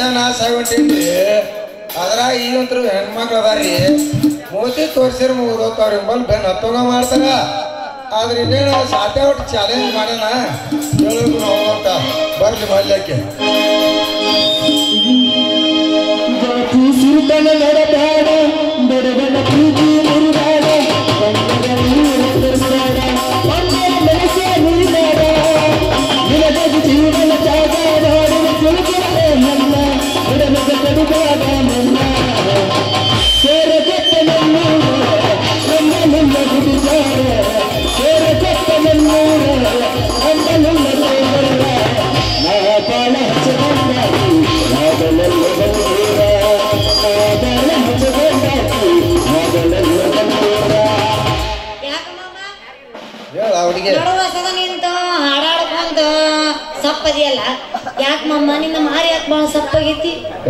ಸತ್ಯನಾಶ seventy ಅದ್ರ ಈಗಂತರು ಹೆಣ್ಮಕ್ಳು ಅದಾರಿ. ಮೂತಿ ತೋರ್ಸಿರ್ ಮೂರು ಅವ್ರ ಬಂದು ಬೆನ್ ಹತ್ತೋಗ ಮಾಡ್ತಾರ. ಆದ್ರೆ ಇನ್ನೇನು ಸಾಧ್ಯ ಒಟ್ಟು ಚಾಲೆಂಜ್ ಮಾಡ್ಯಾನ? ಹೇಳೋದು ನಾವು ಬರ್ಲಿ ಮಲ್ಯಕ್ಕೆ. ಸುಲ್ತಾನ ನಡಬೇಡ ಸಪ್ಪಾಗೈತಿ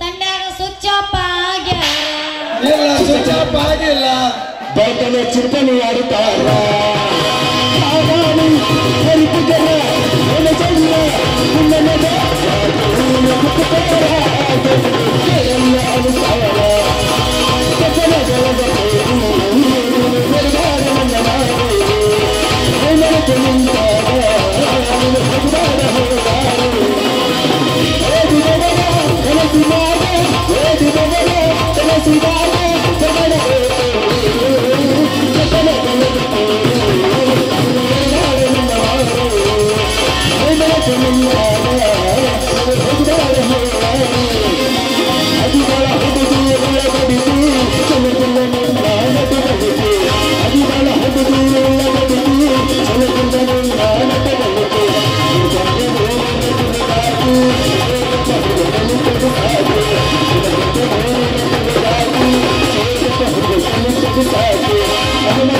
Tanda suci apa aja? Iya suci apa? తన చింతని ఆడుతారా కావాలి పరిపుగా మన జన్మ ఉన్నదా Thank you.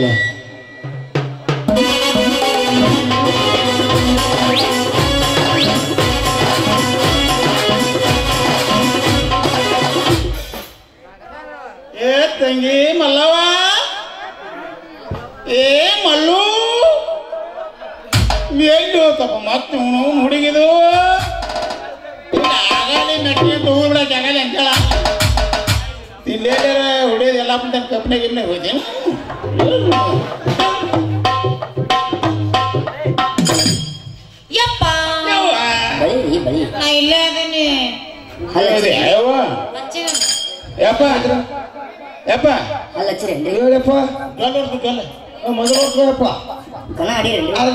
Olha.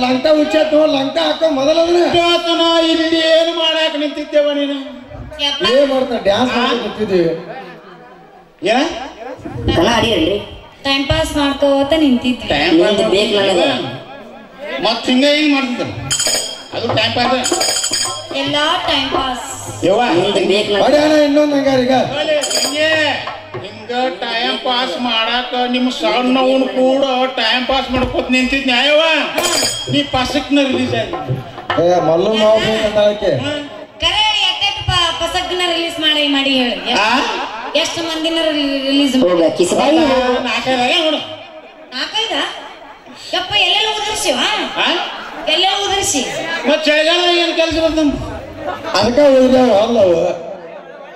ಲಂಕ ಉಚ್ಚತ್ತು ಲಂಕ ಹಾಕೋ ಮೊದಲದ್ರೆ ಇವತ್ತು ನಾ ಇಲ್ಲಿ ಏನು ಮಾಡಾಕ ನಿಂತಿದ್ದೇವ ನೀನು ಯಪ್ಪ ಏನ್ ಮಾಡ್ತಾ ಡ್ಯಾನ್ಸ್ ಮಾಡ್ತಾ ಕೂತಿದ್ದೀವಿ ಏನ ಕಣ ಆಡಿರೇನ್ರಿ ಟೈಮ್ ಪಾಸ್ ಮಾಡ್ಕೋತ ನಿಂತಿದ್ವಿ. ಟೈಮ್ ಪಾಸ್ ಬೇಕು ನನಗೆ. ಮತ್ತೆ ಹಿಂಗ ಹಿಂಗ್ ಮಾಡ್ತಿದ್ದೆ ಅದು ಟೈಮ್ ಪಾಸ್ ಎಲ್ಲಾ ಟೈಮ್ ಪಾಸ್ ಯವ್ವ. ನಿಂದು ಬೇಕು ನನಗೆ ಇನ್ನೊಂದು ಆಮೇಲೆ ಹಿಂಗೆ ಹಿಂಗ ಟೈಮ್ ಪಾಸ್ ಮಾಡಾಕ ನಿಮ್ಮ ಸಣ್ಣವನ್ ಕೂಡ ಟೈಮ್ ಪಾಸ್ ಮಾಡ್ಕೋತ ನಿಂತಿದ್ ನ್ಯಾಯವ ನೀ ಪಸಕ್ನ ರಿಲೀಸ್ ಆಗಿ. ಏ ಮಲ್ಲು ನಾವು ಬೇಕಂತ ಆಕೆ ಕರೆ ಎಟ್ಟೆಟ್ ಪಸಗ್ನ ರಿಲೀಸ್ ಮಾಡಿ ಮಾಡಿ ಹೇಳಿ. ಎಷ್ಟು ಮಂದಿನ ರಿಲೀಸ್ ಹೋಗಕ್ಕೆ ನಾಲ್ಕೈದ? ಯಪ್ಪ ಎಲ್ಲೆಲ್ಲ ಉದರ್ಸಿವ ಎಲ್ಲೆಲ್ಲ ಉದರ್ಸಿ? ಮತ್ ಚಳಿಗಾಲದಾಗ ಏನ್ ಕೆಲಸ ಬರ್ತಂತ? ಅದಕ್ಕೆ ಹೋಗ್ಯಾವ ಅಲ್ಲವ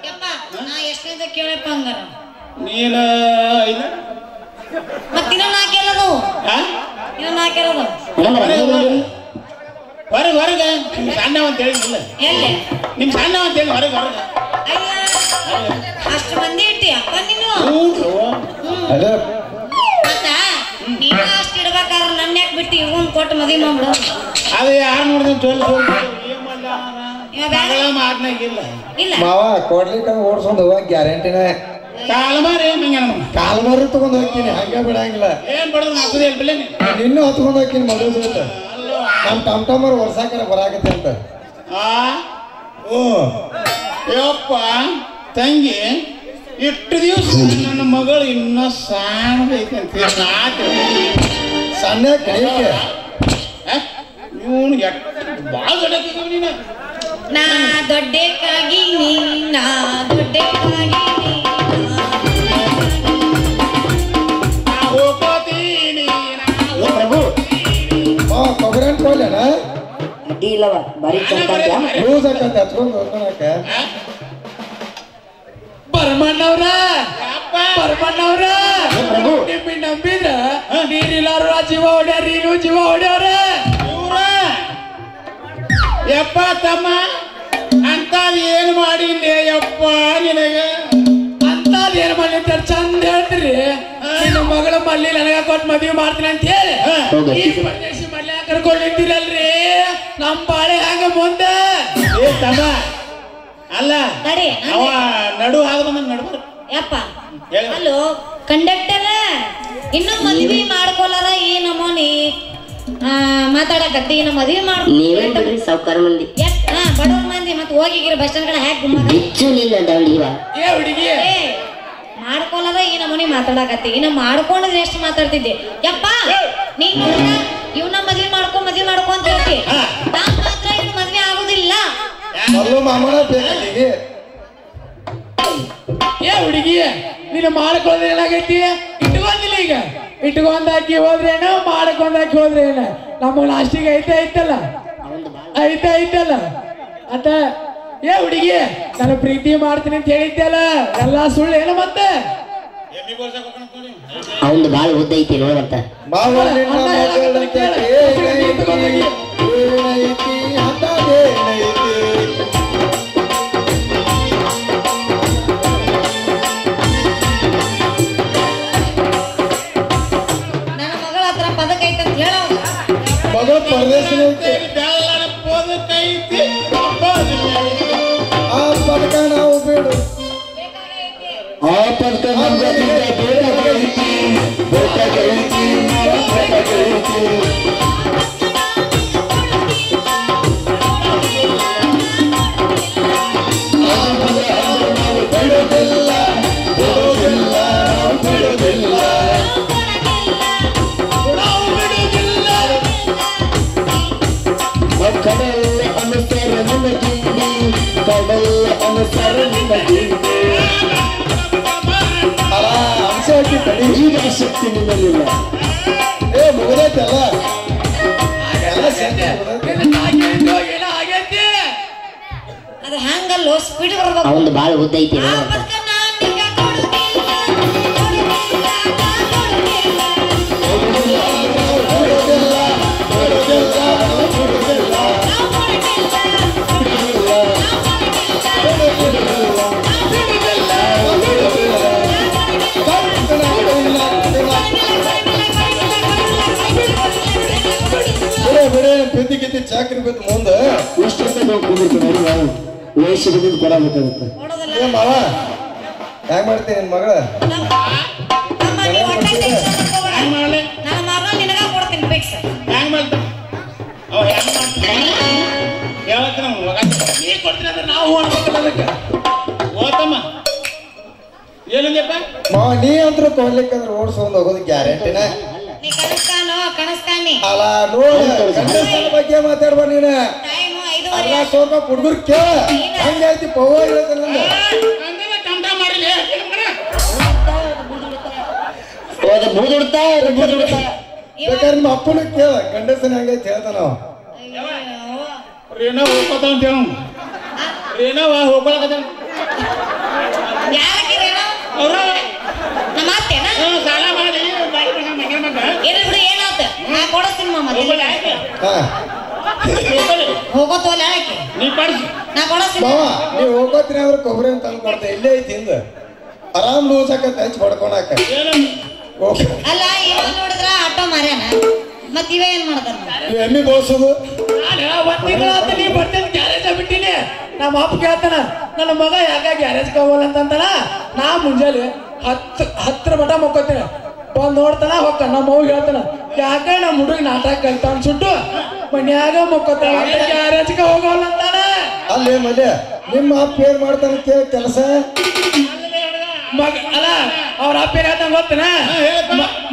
ಯಪ್ಪ ನಾ ಎಷ್ಟನೇದ ಕೇಳಪ್ಪ ಹಂಗಾರ? ನೀನ ಇಲ್ಲ ಮತ್ತಿನ್ನ ನಾಲ್ಕೆಲ್ಲದು ಆ? ಇನ್ನ ಕೇಳದು ಹೊರಗೆ ಹೊರಗೆ ನಿಮ್ ಸಣ್ಣವ ಅಂತ ಹೇಳಿಲ್ಲ ಎಲ್ಲಿ? ನಿಮ್ ಸಣ್ಣವ ಅಂತ ಹೇಳಿ ಹೊರಗೆ ಹೊರಗೆ. ಅಷ್ಟು ಮಂದಿ ಇಟ್ಟಿ ಅಪ್ಪ ನೀನು ಅದೇ. ನೀನು ಅಷ್ಟು ಇಡ್ಬೇಕಾದ್ರೆ ನನ್ನ ಯಾಕೆ ಬಿಟ್ಟು? ಇವನ್ ಕೊಟ್ಟು ಮದುವೆ ಮಾಡ್ಬಿಡು. ಅದು ಯಾರು ನೋಡಿದ್ರೆ ಚೊಲ್ ಮಾವ ಕೊಡ್ಲಿಕ್ಕ ಓಡ್ಸ್ಕೊಂಡ್ ಹೋಗ ಗ್ಯಾರಂಟಿನೇ ಕಾಲ ಮಾರಿ ಮಂಗ ನಮ್ಮ ಕಾಲ್ ಮರಿ ತಗೊಂಡ್ ಹೋಗ್ತೀನಿ ಹಂಗೆ ಬಿಡಂಗಿಲ್ಲ. ಏನ್ ಬಡದು ಹಾಕುದೇ ನಿನ್ನೂ ಹೊತ್ಕೊಂಡ್ ಹೋಗ್ತೀನಿ ಮದುವೆ ಸಹಿತ ಅಲ್ಲೋ. ನಮ್ ಟಮ್ ಟಮರ್ ವರ್ಷಾಕರ ಬರಾಕತ್ತೆ ಅಂತ. ಆ? ಓ. ಯಪ್ಪ ತಂಗಿ ಇಷ್ಟು ದಿವಸ ನನ್ನ ಮಗಳು ಇನ್ನ ಸಾಣಬೇಕಂತ ಸಣ್ಣ ಇವನು ಭಾಳ ದೊಡ್ಡಕ್ಕಿದ್ದೀವಿ ನೀನು. ನಾ ದೊಡ್ಡಕ್ಕಾಗಿ ನೀ ನಾ ದೊಡ್ಡಕ್ಕಾಗಿ ಇಲ್ಲವ ಬರೀ ಲೂಸ್ ಹಚ್ಕೊಂಡ್ ಬರ್ಮಣ್ಣವ್ರ! ಬರ್ಮಣ್ಣವ್ರ! ನಿಮ್ಮಿ ನಂಬಿದ್ರ ನೀರಿಲ್ಲಾರ ಜೀವ ಹೊಡ್ಯಾರಿ ನೀವು ಜೀವ ಹೊಡ್ಯಾರ. ಯಪ್ಪ ತಮ್ಮ ಅಂತ ಏನ್ ಮಾಡಿದ್ದೆ ಯಪ್ಪ ನಿನಗೆ? ಅಂತ ಏನ್ ಮಾಡಿರ್ತಾರ ಚಂದ ಹೇಳ್ತೀರಿ. ನಿನ್ನ ಮಗಳ ಮಲ್ಲಿ ನನಗ ಕೊಟ್ಟು ಮದ್ವೆ ಮಾಡ್ತೀನಿ ಅಂತ ಹೇಳಿ. ಹೋಗು. ಈ ಪರದೇಶಿ ಮಲ್ಯ ಕರ್ಕೊಂಡು ನಿಂತಿರಲ್ರಿ. ನಮ್ ಬಾಳೆ ಹಂಗ ಮುಂದೆ. ಏ ತಮ್ಮ. ಅಲ್ಲ ತಡಿ ಅವ ನಡು ಹಾಗ ಬಂದ ಯಪ್ಪ. ಹೇಳು. ಅಲ್ಲೋ ಕಂಡಕ್ಟರ್ ಇನ್ನು ಮದ್ವಿ ಮಾಡ್ಕೊಲಾರ ಈ ನಮೂನಿ. ಆ, ಮಾತಾಡಕತ್ತಿ ಇನ್ನು ಮದ್ವಿ ನೀವೇ ಮಾಡ್ಕೊ ಬಿಡ್ರಿ ಸಾವುಕಾರ ಮಂದಿ. ಹಾ ಬಡವ್ರ ಮಂದಿ ಮತ್ತೆ ಹೋಗಿಗಿರ ಬಸ್ ಸ್ಟ್ಯಾಂಡ್ ಕಡೆ ಹ್ಯಾಕ್ ಗುಮ್ಮ ಬಿಚ್ಚುಲಿಲ್ಲ ದಾಂಡಿವ ಏ ಹುಡುಗಿ. ಏ ಮಾಡ್ಕೊಲ್ಲದ ಈ ನಮೂನಿ ಮಾತಾಡಕತ್ತಿ. ಇನ್ನು ಮಾಡ್ಕೊಂಡ್ರೆ ಎಷ್ಟು ಮಾತಾಡ್ತಿದ್ದೆ. ಯಪ್ಪ ನೀನ್ ನೋಡ್ದ ಇವ್ನ ಮದ್ವೆ ಮಾಡ್ಕೊ ಮದ್ವೆ ಮಾಡ್ಕೊ ಅಂತ ಹೇಳ್ತಿ. ನಾನ್ ಮಾತ್ರ ಇವ್ನ ಮದ್ವೆ ಆಗುದಿಲ್ಲ. ಮೊದಲು ಮಾಮನ ಬೇಕಾಗಿ ಏ ಹುಡುಗಿ ನೀನು ಮಾಡ್ಕೊಳ್ಳೋದು ಏನಾಗೈತಿ? ಇಟ್ಕೊಂಡಿಲ್ಲ ಈಗ. ಇಟ್ಕೊಂಡಾಕಿ ಹೋದ್ರೆ ಹೋದ್ರೇನು ಮಾಡ್ಕೊಂಡಾಕಿ ಹೋದ್ರೆ ಹೋದ್ರೇನು? ನಮಗ್ ಲಾಸ್ಟಿಗೆ ಐತೆ ಐತಲ್ಲ? ಐತೆ ಐತಲ್ಲ? ಅತ್ತ ಏ ಹುಡುಗಿ ನಾನು ಪ್ರೀತಿ ಮಾಡ್ತೀನಿ ಅಂತ ಹೇಳಿದ್ದಲ್ಲ ಎಲ್ಲಾ ಸುಳ್ಳು ಏನು ಮತ್ತೆ? ಅವಂದು ಬಾಳ ಉದ್ದ ಐತಿ ನೋಡಂತ ಮಾವ ಆ ಪದಕ ಬೇಕಾಗೈತಿ ಬೇಕಾಗೈತಿ ಬೇಕಾಗೈತಿ ಬಿಡುದಿಲ್ಲ ಬಿಡುದಿಲ್ಲ ಬಿಡುದಿಲ್ಲ ಕಡಲ ಅನುಸರ ನಿನಗೆ ಕಡಲ ಅನುಸರ ನಿನಗೆ ಶಕ್ತಿ ನಿನ್ನಲ್ಲಿಲ್ಲ ಏ ಮುಗಿದೈತಲ್ಲ? ಅದು ಹಂಗಲ್ಲೋ ಸ್ಪೀಡ್ ಬರ್ಬೇಕು? ಒಂದು ಬಾಳ ಉದ್ದ ಐತಿ ಚಾಕ್ರಿ ಬಿದ್ದು ಮುಂದೆ ನಾವು ಕುಂದಿರ್ತೀವಿ ನಾವು ವೇಷ ಬಿದ್ದು ಕೊಡಬೇಕಾಗುತ್ತೆ. ಏ ಮಾವ ಹ್ಯಾಂಗ ಮಾಡ್ತೀನಿ ನಿನ್ ಮಗಳ? ಕೊಡ್ತೀನಿ ಕೊಡ್ತೀನಿ ಮಾವ ನೀ ಅಂತ್ರು ಕೊಡ್ಲಿಕ್ಕಂದ್ರೆ ಓಡಿಸ್ಕೊಂಡು ಹೋಗೋದು ಗ್ಯಾರಂಟಿನ? ನೀ ಕನಸ್ಕಾನೋ ಕನಸ್ಕಾನಿ ಅಲ್ಲ ನೋಡ ಬಗ್ಗೆ ಮಾತಾಡ್ಬ ನೀನ. ಟೈಮ್ ಐದೂವರೆ. ಅಲ್ಲ ಸ್ವಲ್ಪ ಹುಡುಗರು ಕೇಳ. ಹಂಗೈತಿ ಪವರ್ ಇರುತ್ತೆ ನಂದು. ಹೋದ ಬೂದುಡ್ತಾ ಬೂದುಡ್ತಾ ಬೇಕಾದ್ರೆ ನಿಮ್ಮ ಅಪ್ಪನ ಕೇಳ. ಗಂಡಸನ ಹಂಗೈತಿ ಹೇಳ್ತಾನ ಅವ. ರೇನಾ ಹೋಗ್ಕೋತಾವ ಅಂತ ಹೇಳು. ಅವ್ರ ನಮ್ಮ ಅತ್ತೆನ ಸಾಲ ಮಾಡಿ ಬಾಯಿ ಬಿಡ ಮಗ ಮಗ ಇರ್ಲಿ ಬಿಡು ಏನಾತ ನಾ ಕೊಡಿಸ್ತೀನಿ ಮಾಮ ಹೋಗ್ಬೇಡ ಆಯ್ತು ಹಾ. ಹೋಗ್ಬೇಡಿ. ಹೋಗೋತೋಲ್ಲ ಯಾಕೆ ನೀ ಪಡಿಸಿ. ನಾ ಕೊಡಿಸ್ತೀನಿ. ಅಂದ್ರೆ ಕೊಬ್ಬರಿ ಅಂತ ತಂದು ಇಲ್ಲೇ ಐತಿ ಹಿಂದ. ಆರಾಮ್ ಲೂಸ್ ಆಕತ್ತೆ ಹಚ್ಚಿ ಹೊಡ್ಕೊಳಕ ಏನು ಅಲ್ಲ ಇವ ನೋಡಿದ್ರ ಆಟೋ ಮಾರ್ಯಾನ? ಮತ್ ಇವ ಏನ್ ಮಾಡ್ತಾರ ಎಮ್ಮಿ ಬೋಳ್ಸೋದು? ಅಂತ ನೀ ಬರ್ತೇನೆ ಗ್ಯಾರೇಜ್ ಬಿಟ್ಟಿನಿ. ನಮ್ಮ ಅಪ್ಪ ಕೇಳ್ತಾನ ನನ್ನ ಮಗ ಯಾಕೆ ಗ್ಯಾರೇಜ್ ಹೋಗಲ್ಲ ಅಂತಂತಾನ ನಾ ಮುಂಜಾನೆ ಹತ್ತು ಹತ್ತರ ಮಠ ಮುಕ್ಕೋತೀನಿ. ಬಂದ್ ನೋಡ್ತಾನ ಹೋಗ್ತಾನ. ನಮ್ಮ ಅವ್ವ ಹೇಳ್ತಾನ ಯಾಕ ನಮ್ಮ ಹುಡುಗ ನಾಟಕ ಕಲ್ತಾನ ಸುಟ್ಟು ಮನ್ಯಾಗ ಮುಕ್ಕೋತಾನ ಗ್ಯಾರೇಜ್ಗೆ ಹೋಗಲ್ಲ ಅಂತಾನ. ಅಲ್ಲೇ ಮಲ್ಯ ನಿಮ್ಮ ಅಪ್ಪ ಏನ್ ಮಾಡ್ತಾನ ಕೇಳ ಕೆಲಸ? ಮಗ ಅಲ್ಲ ಅವ್ರ ಅಪ್ಪ ಏನ್ ಹೇಳ್ತಾನ ಗೊತ್ತನ?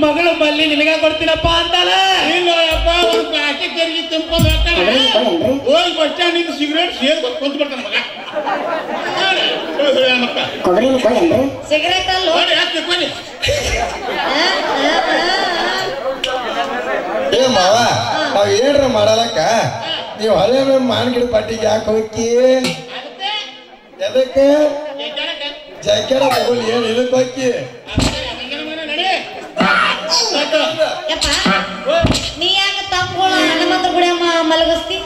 ಮಗಳು ಮಲ್ಲಿ ನಿನಗ ಕೊಡ್ತೀನಪ್ಪ ಅಂತಾನ. ಇಲ್ಲ ಯಪ್ಪ ಒಂದು ಪ್ಲಾಸ್ಟಿಕ್ ತೆರಿಗೆ ತುಂಬ್ಕೊಂಡು ಹೋಗ್ತಾನೆ ಹೋಗಿ ಬಸ್ ಸ್ಟ್ಯಾಂಡ್ ಸಿಗರೇಟ್ ಸೇರ್ ಕುಂತ ಬರ್ತಾನೆ ಮಗ ಸಿಗರೇಟ್ ಅಲ್ಲಿ? ನೋಡಿ ಹಾಕಿ ಬನ್ನಿ ನಾವು ಏನ್ರ ಮಾಡಲಕ್ಕ? ನೀವು ಹಳೆ ಮಾನ್ಗಿಡ ಪಟ್ಟಿಗೆ ಯಾಕೆ ಹೋಗಿ ಎದಕ್ಕೆ? ಜಾಕೆಟ್ ತಗೊಳ್ಳಿ ಏನು ಇದಕ್ಕೆ ಹೋಗಿ ನೀ ಯಾಕೆ ತಪ್ಪು ಹನುಮಂತ ಗುಡಿ ಮಲಗಿಸ್ತಿ?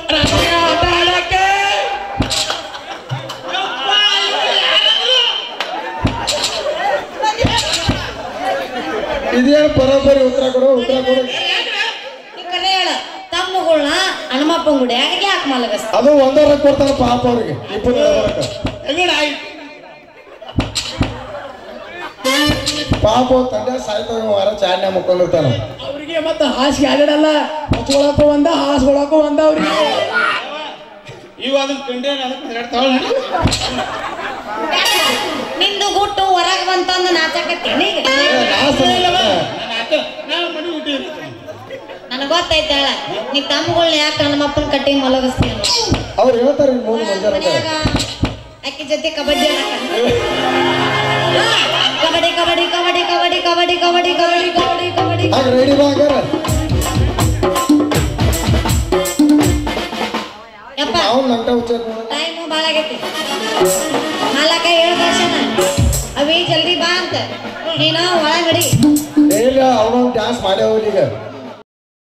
ಇದೇನು ಬರೋಬ್ಬರಿ ಉತ್ತರ ಕೊಡೋ ಉತ್ತರ ಕೊಡು. ತಮ್ಮಗಳನ್ನ ಹನುಮಪ್ಪನ ಗುಡಿ ಯಾಕೆ ಯಾಕೆ ಮಲಗಸ್ ಅದು ಒಂದರ ಕೊಡ್ತಾರೆ ಪಾಪ ಅವ್ರಿಗೆ. ಆಯ್ತು? ಪಾಪ ತಂದೆ ಸಾಯ್ತಾವ ವಾರ ಚಾಡ್ನೆ ಮುಕ್ಕೊಂಡಿರ್ತಾನ. ಅವ್ರಿಗೆ ಮತ್ತೆ ಹಾಸಿಗೆ ಆಡಲ್ಲ ಹಚ್ಕೊಳಕ್ಕೂ ಒಂದ ಹಾಸ್ಕೊಳಕ್ಕೂ ಒಂದ ಅವ್ರಿಗೆ. ಇವ ಅದನ್ನ ನಿಂದು ಗುಟ್ಟು ಹೊರಗೆ ಬಂತಂದ ನಾಚಕತ್ತೇನಿ ಈಗ. ನಾನು ಆತ ನಾನು ಮನೆ ಊಟಿ ನನಗ್ ಗೊತ್ತೈತೆ ಹೇಳ. ನೀ ತಮ್ಮಗಳ್ನ ಯಾಕೆ ಹನುಮಪ್ಪನ ಕಟ್ಟಿ ಮಲಗಿಸ್ತೀಯ ಅವ್ರು ಹೇಳ್ತಾರೆ ಮೂರು ಮುಂದೆ ಅಕ್ಕಿ ಜೊತೆ ಕಬಡ್ಡಿ ಕಬಡ್ಡಿ ಕಬಡ್ಡಿ ಕಬಡ್ಡಿ ಕಬಡ್ಡಿ ಕಬಡ್ಡಿ ಕಬಡ್ಡಿ ಕಬಡ್ಡಿ ಕಬಡ್ಡಿ ಕಬಡ್ಡಿ. ರೆಡಿ ಬಾ ಹಂಗಾರ ಯಪ್ಪ ಅವ್ನು ನಂಟ ಹುಚ್ಚ ಟೈಮು ಭಾಳ ಆಗೈತಿ. ನಾಲ್ಕ ಏಳು ದರ್ಶನ ಅವಿ ಜಲ್ದಿ ಬಾ ಅಂತ. ನೀನು ಒಳಗಡಿ ಇಲ್ಲ ಡ್ಯಾನ್ಸ್ ಮಾಡೇ ಹೋಗ್ಲಿ ಈಗ.